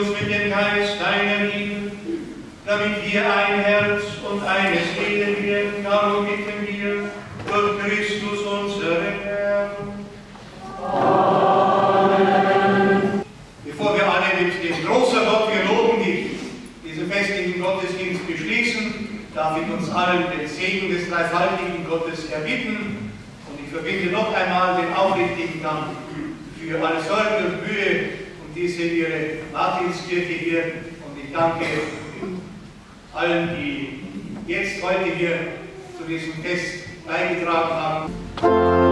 uns mit dem Geist deiner Liebe, damit wir ein Herz und eine Seele werden. Darum bitten wir durch Christus unseren Herrn. Bevor wir alle mit dem großen Gott wir loben dich, diesen festlichen Gottesdienst beschließen, darf ich uns allen den Segen des dreifaltigen Gottes erbitten. Und ich verbinde noch einmal den aufrichtigen Dank für alle Sorge und Mühe und diese ihre Martinskirche hier. Und ich danke allen, die jetzt heute hier zu diesem Fest beigetragen haben.